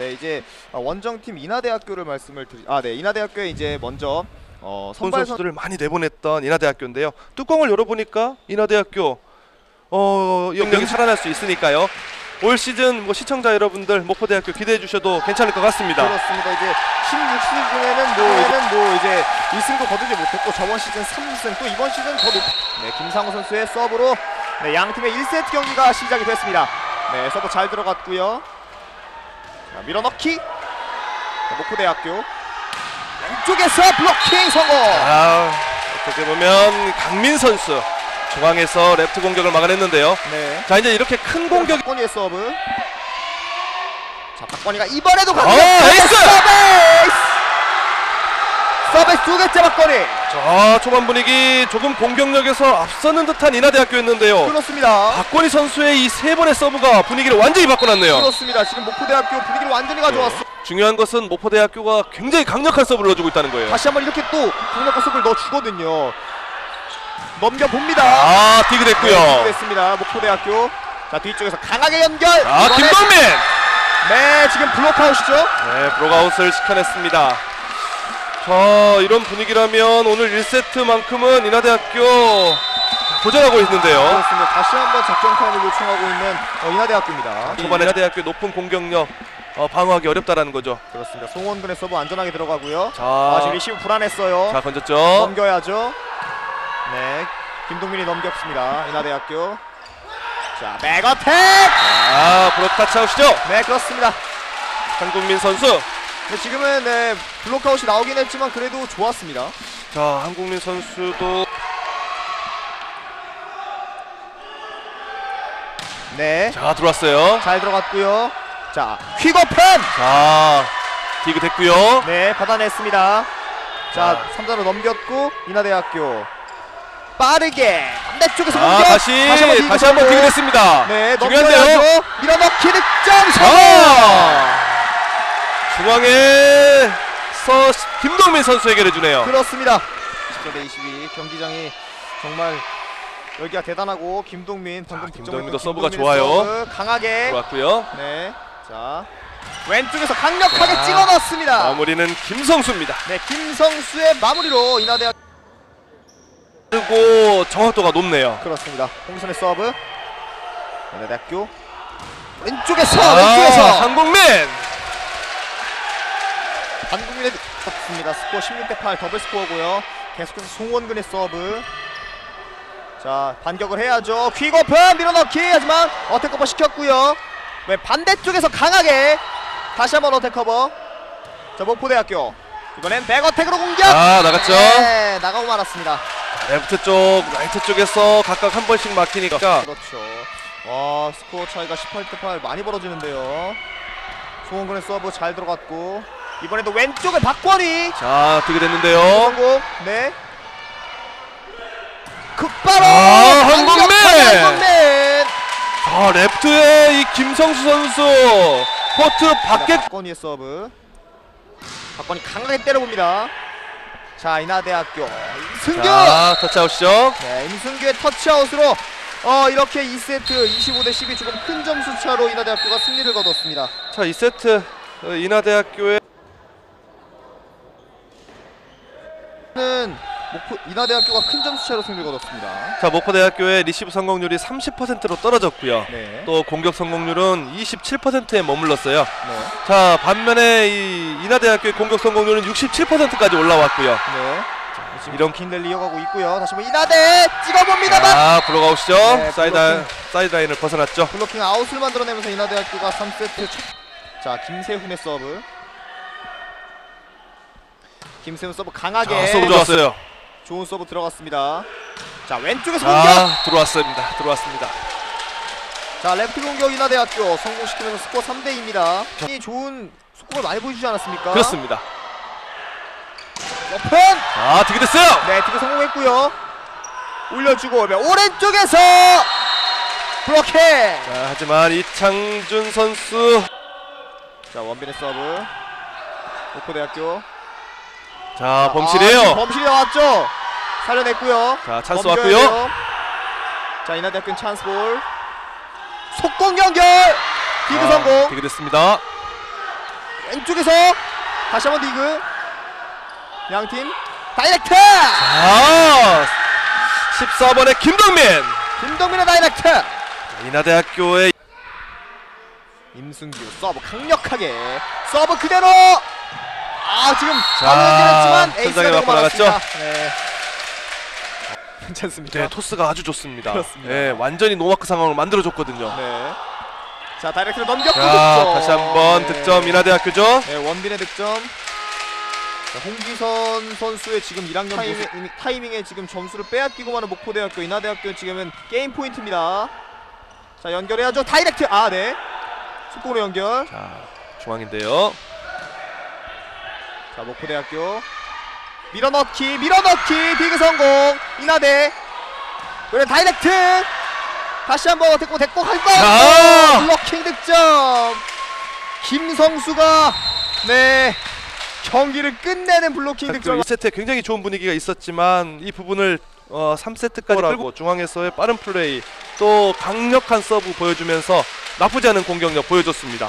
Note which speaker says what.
Speaker 1: 네, 이제 어, 원정팀 인하대학교를 말씀을 드리. 아, 네, 인하대학교에 이제 먼저 어,
Speaker 2: 손
Speaker 1: 선발 선
Speaker 2: 선수들을 많이 내보냈던 인하대학교인데요. 뚜껑을 열어보니까 인하대학교 어 영역이 살아날 수 있으니까요. 올 시즌 뭐 시청자 여러분들 목포대학교 기대해 주셔도 괜찮을 것 같습니다.
Speaker 1: 그렇습니다. 이제 16시즌에는 뭐 이제는 뭐 이제 1승도 거두지 못했고 저번 시즌 3승 또 이번 시즌 더 높. 네, 김상우 선수의 서브로 네, 양 팀의 1세트 경기가 시작이 됐습니다. 네, 서브 잘 들어갔고요. 자, 밀어넣기. 자, 목포대학교 왼쪽에서 블로킹 성공.
Speaker 2: 아 어떻게 보면 강민 선수 중앙에서 레프트 공격을 막아냈는데요.
Speaker 1: 네.
Speaker 2: 자 이제 이렇게 큰 공격
Speaker 1: 박건희의 서브. 자, 박건희가 이번에도
Speaker 2: 어,
Speaker 1: 강력
Speaker 2: 에이스!
Speaker 1: 서브 에이스. 서브 에이스 두 개째 박건희.
Speaker 2: 자 초반 분위기 조금 공격력에서 앞서는 듯한 인하대학교였는데요.
Speaker 1: 그렇습니다.
Speaker 2: 박건희 선수의 이 세 번의 서브가 분위기를 완전히 바꿔놨네요.
Speaker 1: 그렇습니다. 지금 목포대학교 분위기를 완전히 가져왔어.
Speaker 2: 중요한 것은 목포대학교가 굉장히 강력한 서브를 넣어주고 있다는 거예요.
Speaker 1: 다시 한번 이렇게 또 강력한 속을 넣어주거든요. 넘겨봅니다.
Speaker 2: 아 디그
Speaker 1: 네,
Speaker 2: 됐고요.
Speaker 1: 됐습니다. 목포대학교. 자 뒤쪽에서 강하게 연결.
Speaker 2: 아 김동민.
Speaker 1: 네 지금 블록아웃이죠.
Speaker 2: 네 브로가웃을 시켜냈습니다. 자 이런 분위기라면 오늘 1세트만큼은 인하대학교 도전하고 있는데요.
Speaker 1: 그렇습니다. 다시 한번 작전 타임을 요청하고 있는 어, 인하대학교입니다.
Speaker 2: 초반에 인하대학교 높은 공격력 어, 방어하기 어렵다라는 거죠.
Speaker 1: 그렇습니다. 송원근의 서브 안전하게 들어가고요.
Speaker 2: 자,
Speaker 1: 아 지금 리시브 불안했어요.
Speaker 2: 자 건졌죠.
Speaker 1: 넘겨야죠. 네, 김동민이 넘겼습니다. 인하대학교. 자, back attack.
Speaker 2: 아 블로크 터치아웃이죠.
Speaker 1: 네, 그렇습니다.
Speaker 2: 한국민 선수.
Speaker 1: 네, 지금은 네, block out이 나오긴 했지만 그래도 좋았습니다.
Speaker 2: 자 한국민 선수도
Speaker 1: 네,
Speaker 2: 자 들어왔어요.
Speaker 1: 잘 들어갔고요. 자, 퀵어펜.
Speaker 2: 자 디그 됐고요.
Speaker 1: 네, 받아냈습니다. 자,
Speaker 2: 자.
Speaker 1: 3자로 넘겼고 인하대학교 빠르게 반대쪽에서
Speaker 2: 아
Speaker 1: 공격.
Speaker 2: 다시
Speaker 1: 한번 디그
Speaker 2: 다시 한번. 디그 됐습니다.
Speaker 1: 네,
Speaker 2: 중요한데요.
Speaker 1: 밀어넣기 득점 성공.
Speaker 2: 아! 중앙에서 김동민 선수에게 해주네요.
Speaker 1: 그렇습니다. 20대 대22 경기장이 정말 열기가 대단하고 김동민 방금
Speaker 2: 자,
Speaker 1: 득점을
Speaker 2: 김동민도 서브가 좋아요.
Speaker 1: 서브 강하게
Speaker 2: 들어왔고요.
Speaker 1: 네. 자. 왼쪽에서 강력하게
Speaker 2: 자,
Speaker 1: 찍어 넣습니다.
Speaker 2: 마무리는 김성수입니다.
Speaker 1: 네, 김성수의 마무리로 인하대학
Speaker 2: 그리고 정확도가 높네요.
Speaker 1: 그렇습니다. 홍선의 서브. 인하대학교 왼쪽에서
Speaker 2: 아,
Speaker 1: 왼쪽에서
Speaker 2: 한국민.
Speaker 1: 한국민의 습니다 스코어 16대 8 더블 스코어고요. 계속해서 송원근의 서브. 자 반격을 해야죠. 퀵오픈 밀어넣기 하지만 attack cover 시켰고요. 왜 반대쪽에서 강하게 다시 한번 attack cover. 자 목포대학교 이번엔 백어택으로 공격.
Speaker 2: 아 나갔죠.
Speaker 1: 네 나가고 말았습니다.
Speaker 2: 레프트 쪽, 라이트 쪽에서 각각 한 번씩 막히니까.
Speaker 1: 그렇죠. 와 스코어 차이가 18대 8 많이 벌어지는데요. 송원근의 서브 잘 들어갔고 이번에도 왼쪽에 박권희
Speaker 2: 자, 디그 됐는데요.
Speaker 1: 성공. 네. 극바로
Speaker 2: 아, 한국민! 자, 레프트에 이 김성수 선수 코트 밖에
Speaker 1: 자, 박건희의 서브. 박건희 강하게 때려봅니다. 자 인하대학교 승규.
Speaker 2: 자, 터치아웃이죠.
Speaker 1: 네, 임승규의 터치아웃으로 어 이렇게 2세트 25대 12 조금 큰 점수 차로 인하대학교가 승리를 거뒀습니다.
Speaker 2: 자, 2세트 어, 인하대학교의
Speaker 1: 는 인하대학교가 큰 점수 차로 승리를 거뒀습니다.
Speaker 2: 자, 목포대학교의 리시브 성공률이 30%로 떨어졌고요.
Speaker 1: 네.
Speaker 2: 또 공격 성공률은 27%에 머물렀어요.
Speaker 1: 네.
Speaker 2: 자, 반면에 이 인하대학교의 공격 성공률은 67%까지 올라왔고요.
Speaker 1: 네. 지금
Speaker 2: 이런-
Speaker 1: 킨델 이어가고 있고요. 다시 한번 인하대 찍어봅니다만
Speaker 2: 아, block out이죠.
Speaker 1: 네,
Speaker 2: 사이드
Speaker 1: 블로킹.
Speaker 2: 사이드 라인을 벗어났죠.
Speaker 1: 블로킹 아웃을 만들어내면서 인하대학교가 3세트 첫... 자 김세훈의 서브 김세훈 서브 강하게
Speaker 2: 자, 서브 좋았어요.
Speaker 1: 좋은 서브 들어갔습니다 자 왼쪽에서 공격
Speaker 2: 자, 들어왔습니다. 들어왔습니다.
Speaker 1: 자 레프트 공격 인하대학교 성공시키면서 스코어 3대2입니다 이 좋은 스코어를 많이 보여주지 않았습니까?
Speaker 2: 그렇습니다.
Speaker 1: 오픈
Speaker 2: 자, 디그 됐어요.
Speaker 1: 네 디그 성공했고요 올려주고 오른쪽에서 블로킹
Speaker 2: 자, 하지만 이창준 선수
Speaker 1: 자 원빈의 서브 목포대학교
Speaker 2: 자, 범실이에요.
Speaker 1: 아, 범실이 나왔죠. 살려냈고요.
Speaker 2: 자, 찬스 왔고요.
Speaker 1: 돼요. 자, 인하대학교 찬스 볼. 속공 연결. 디그
Speaker 2: 아,
Speaker 1: 성공.
Speaker 2: 디그 됐습니다.
Speaker 1: 왼쪽에서 다시 한번 디그 양팀 다이렉트
Speaker 2: 아 14번의 김동민
Speaker 1: 김동민의 다이렉트
Speaker 2: 인하대학교의
Speaker 1: 임승규 서브 강력하게 서브 그대로 아 지금 방연결했지만 에이스가
Speaker 2: 천장에
Speaker 1: 되고
Speaker 2: 맞고 나갔죠?
Speaker 1: 말았습니다. 네. 괜찮습니까?
Speaker 2: 네, 토스가 아주 좋습니다.
Speaker 1: 그렇습니다.
Speaker 2: 네, 완전히 노마크 상황을 만들어줬거든요.
Speaker 1: 네. 자 다이렉트로 넘겼고
Speaker 2: 자,
Speaker 1: 득점.
Speaker 2: 다시 한번
Speaker 1: 네.
Speaker 2: 득점 인하대학교죠.
Speaker 1: 네, 원빈의 득점. 자, 홍기선 선수의 지금 1학년 타이밍, 타이밍에 지금 점수를 빼앗기고 마는 목포대학교 인하대학교 지금은 게임 포인트입니다. 자 연결해야죠. 다이렉트. 아 네. 속공으로 연결.
Speaker 2: 자, 중앙인데요.
Speaker 1: 자 목포대학교. 밀어넣기 밀어넣기. 디그 성공. 인하대. 그래 다이렉트. 다시 한번 됐고 됐고
Speaker 2: 자!
Speaker 1: 블로킹 득점. 김성수가 네 경기를 끝내는 블로킹 득점
Speaker 2: 1세트에 굉장히 좋은 분위기가 있었지만 이 부분을 어, 3세트까지 끌고 중앙에서의 빠른 플레이 또 강력한 서브 보여주면서 나쁘지 않은 공격력 보여줬습니다.